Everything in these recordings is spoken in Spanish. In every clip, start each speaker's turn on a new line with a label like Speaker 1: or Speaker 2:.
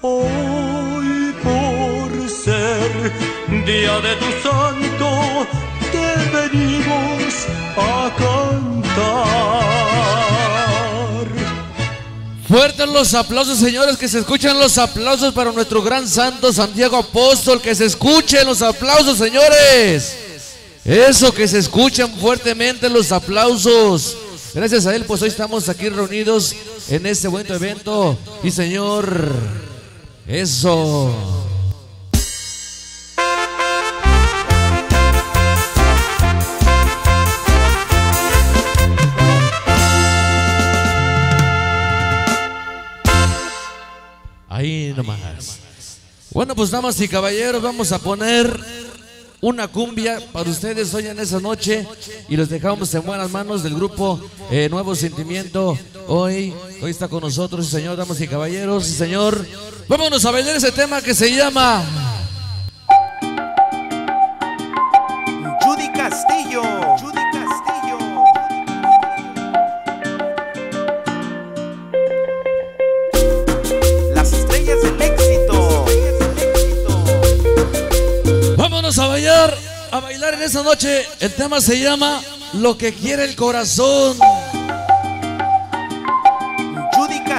Speaker 1: Hoy por ser día de tu santo, te venimos a cantar.
Speaker 2: Fuertes los aplausos, señores, que se escuchan los aplausos para nuestro gran santo Santiago Apóstol, que se escuchen los aplausos, señores. Eso, que se escuchen fuertemente los aplausos. Gracias a él, pues hoy estamos aquí reunidos en este buen evento. Y señor, eso. Ahí nomás. Bueno, pues damas y caballeros, vamos a poner una cumbia para ustedes hoy en esa noche y los dejamos en buenas manos del grupo eh, Nuevo Sentimiento. Hoy, hoy está con nosotros, señor, damas y caballeros, señor. Vámonos a bailar ese tema que se llama a bailar en esa noche. El tema se llama Lo que quiere el corazón.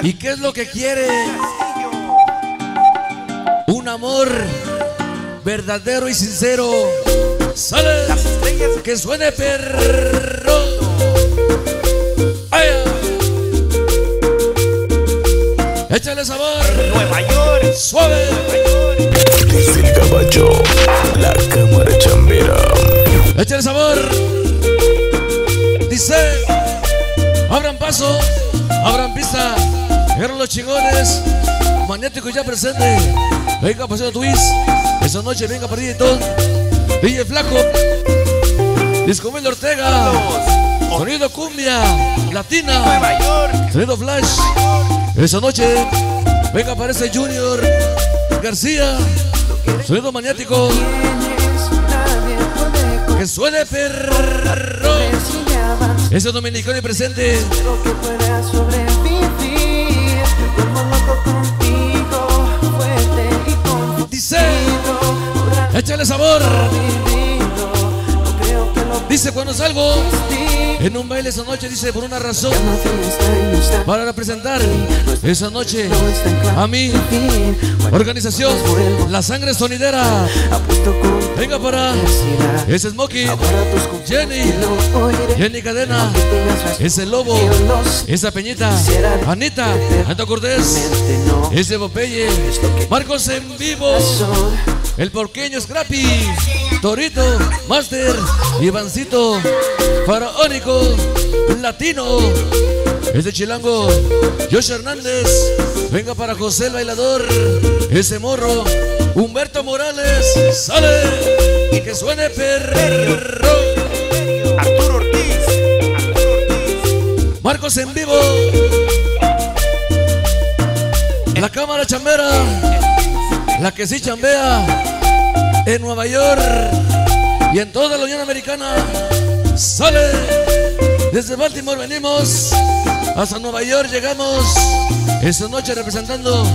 Speaker 2: ¿Y qué es lo que quiere? Un amor verdadero y sincero. Sale. Que suene perro. Ay. Échale sabor.
Speaker 3: Nueva York.
Speaker 2: Suave.
Speaker 4: Desde el caballo, la cámara chambera.
Speaker 2: Échale sabor. Dice. Abran paso. Abran pista. Eran los chingones. Magnético ya presente. Venga, paseo twist. Esa noche venga partidito. DJ Flaco. Discomel Ortega. Sonido cumbia. Latina.
Speaker 3: Nueva York.
Speaker 2: Sonido Flash. Esa noche, venga, aparece Junior García. Sonido maniático. Que suene perro. Ese dominicano y presente. Dice, échale sabor. Dice cuando salgo en un baile esa noche, dice por una razón. Para representar esa noche a mi organización, La Sangre Sonidera. Venga para ese Smokey, Jenny. Jenny Cadena. Ese lobo, esa peñita, Anita, Anita Cortés, ese Popeye, Marcos en vivo, el porqueño Scrappy, Torito, Master, Ivancito, Faraónico, Latino, ese chilango, Josh Hernández, venga para José el bailador, ese morro, Humberto Morales, sale y que suene perro.
Speaker 3: Arturo Ortiz. Arturo Ortiz.
Speaker 2: Marcos en vivo. La cámara chambera. La que sí chambea. En Nueva York. Y en toda la Unión Americana. Sale. Desde Baltimore venimos. Hasta Nueva York llegamos. Esta noche representando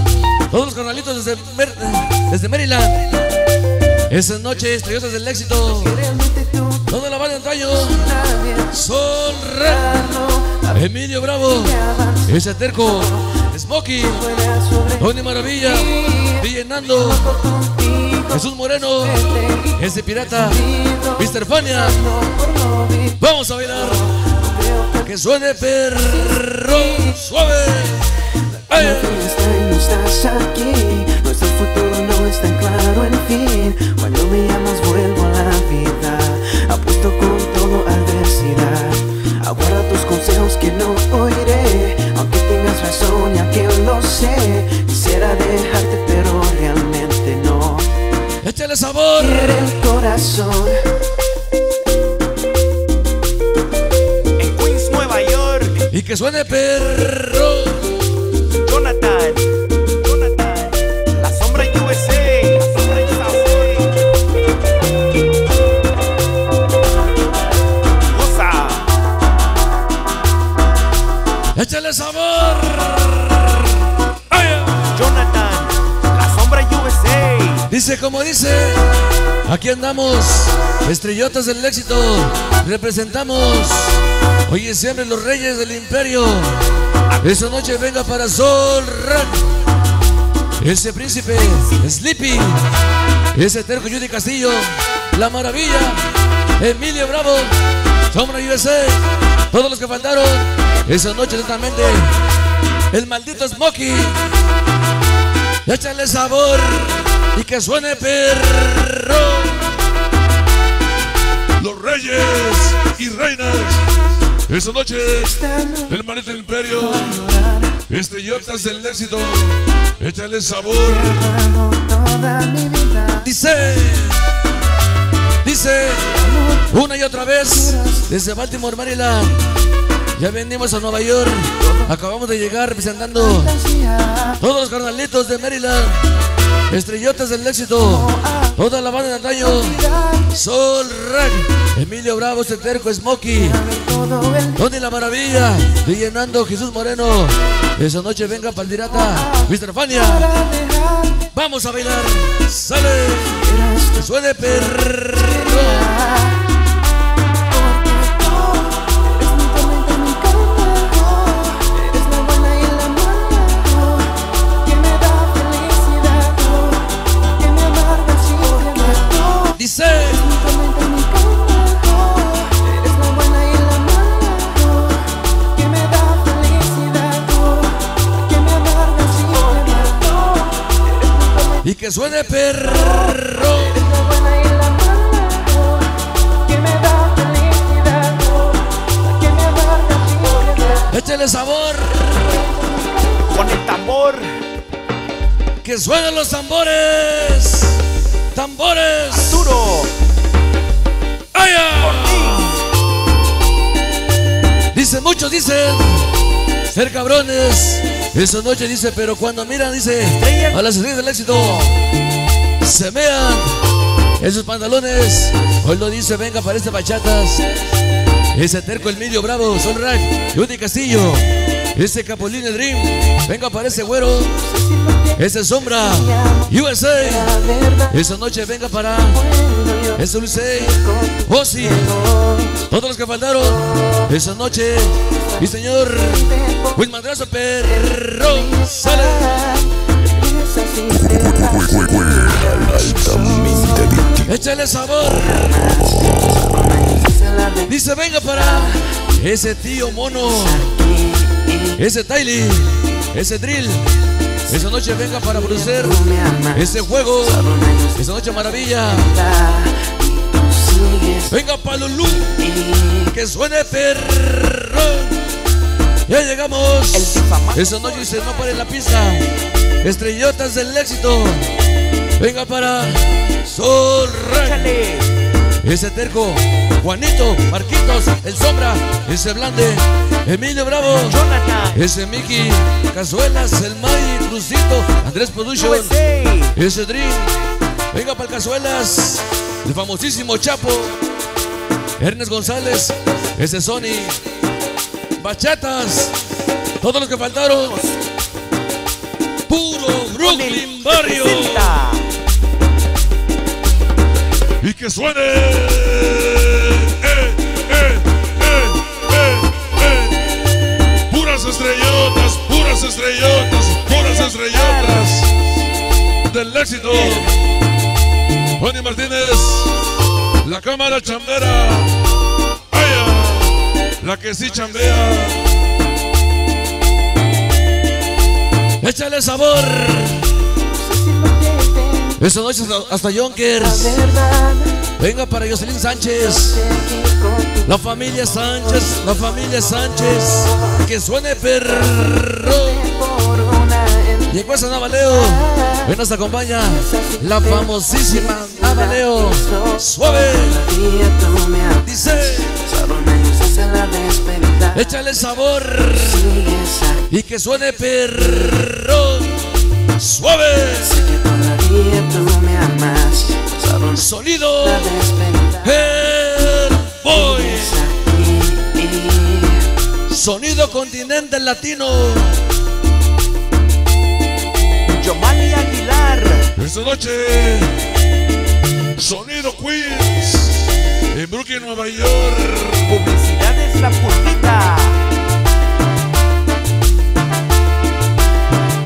Speaker 2: todos los canalitos desde, desde Maryland. Esta noche estrellotas del éxito. Toda la banda antaño.
Speaker 5: nadie.
Speaker 2: Sol Emilio Bravo. Ese terco. Smokey. Tony Maravilla. DJ Nando. Jesús Moreno. Ese pirata. Mr. Fania. Vamos a bailar. Que suene perro. Suave. Ay,
Speaker 5: corazón.
Speaker 3: En Queens, Nueva York.
Speaker 2: Y que suene perro.
Speaker 3: Jonathan. Jonathan. La sombra USA. La sombra USA. Goza.
Speaker 2: Échale sabor. Dice como dice, aquí andamos, estrellotas del éxito, representamos, hoy es siempre los reyes del imperio. Esa noche venga para Sol ese príncipe, Sleepy, ese terco Judy Castillo, la maravilla, Emilio Bravo, Sombra USA, todos los que faltaron, esa noche totalmente, el maldito Smokey, échale sabor y que suene perro.
Speaker 6: Los reyes y reinas. Esa noche, el maldito imperio. Estrellotas del éxito. Échale sabor.
Speaker 2: Dice, dice, una y otra vez, desde Baltimore, Maryland. Ya venimos a Nueva York. Acabamos de llegar representando todos los carnalitos de Maryland. Estrellotas del éxito. Toda la banda de antaño. Sol Rack. Emilio Bravo, este terco, Smokey. Tony la Maravilla. Llenando Jesús Moreno. Esa noche venga Paldirata. Mr. Fania. Vamos a bailar. Sale. suene perro.
Speaker 5: Amarga siempre.
Speaker 2: Échale sabor.
Speaker 3: Con el tambor.
Speaker 2: Que suenen los tambores. Tambores.
Speaker 3: Duro.
Speaker 2: ¡Aya! Dice, muchos dicen ser cabrones. Esa noche dice, pero cuando miran, dice, a las estrellas del éxito, se mean en sus pantalones. Hoy lo dice, venga, parece bachatas. Ese terco, el medio bravo, Son Rack, Judy Castillo. Ese Capulín Dream, venga, parece güero. Ese Sombra, USA. Esa noche venga para ese Dulce, Ozzy. Todos los que faltaron esa noche, mi señor Madrazo Perro sale. Échale sabor.
Speaker 5: se
Speaker 2: Dice, venga para ese tío mono, ese Tylee, ese Drill. Esa noche venga para producir ese juego. Esa noche maravilla. Venga para Lulú, que suene perro. Ya llegamos. Esa noche dice, no pare la pista. Estrellotas del éxito. Venga para Sol. Ese terco, Juanito, Marquitos, el Sombra, ese Blande, Emilio Bravo,
Speaker 3: Jonathan.
Speaker 2: ese Mickey, Cazuelas, el May, Crucito, Andrés Production,
Speaker 3: USA.
Speaker 2: ese Dream, venga para el Cazuelas, el famosísimo Chapo, Ernest González, ese Sony, Bachatas, todos los que faltaron, puro Brooklyn Barrio.
Speaker 6: Y que suene. Eh, eh, eh, eh, eh. Puras estrellotas, puras estrellotas, puras estrellotas del éxito. Juan Martínez, la cámara chambera. Aya, la que sí chambea.
Speaker 2: Échale sabor. Esa noche hasta, Yonkers. Venga para Jocelyn Sánchez. La familia Sánchez. La familia Sánchez. Que suene perro. Llegó esa Navaleo. Ven nos acompaña. La famosísima Navaleo. Suave. Dice. Échale sabor. Y que suene perro. Suave.
Speaker 5: sé que todavía tú me amas, solo
Speaker 2: Sonido. Boy. Sonido continente latino.
Speaker 3: Yomali Aguilar.
Speaker 6: Esta noche, Sonido Queens, en Brooklyn, Nueva York.
Speaker 3: La Pulpita.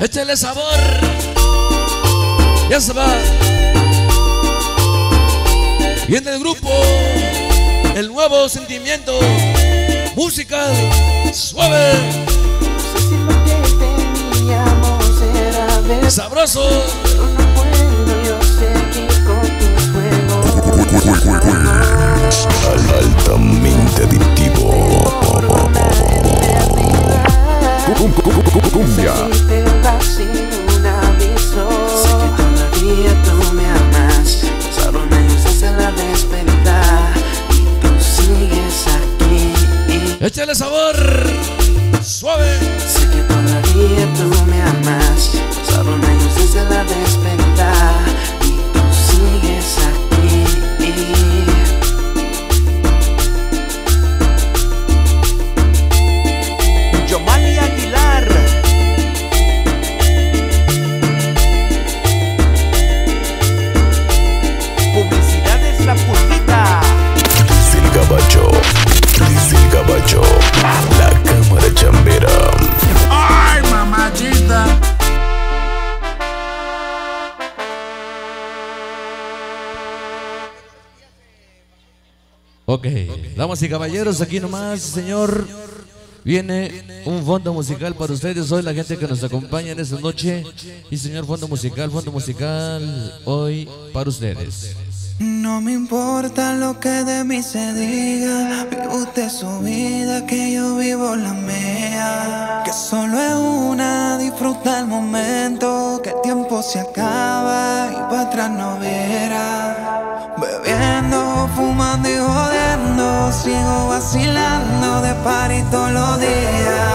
Speaker 2: Échale sabor. Ya se va. Viene el grupo, el nuevo sentimiento musical suave,
Speaker 5: No sé si lo que teníamos era ver,
Speaker 2: sabroso.
Speaker 4: Al- altamente adictivo. Cum- cum- cum- cum- Cumbia.
Speaker 5: Si te vas sin un aviso Sé que todavía tú me amas Pasaron años desde la despedida Y tú sigues aquí
Speaker 2: Échale sabor Ok, damas y caballeros, aquí nomás, señor. Viene un fondo musical para ustedes hoy, la gente que nos acompaña en esta noche. Y señor fondo musical, fondo musical hoy para ustedes.
Speaker 7: No me importa lo que de mí se diga, vive usted su vida, que yo vivo la mía. Que solo es una, disfruta el momento, que el tiempo se acaba y para atrás no verá. Bebiendo, fumando y jodiendo, sigo vacilando de par todos los días.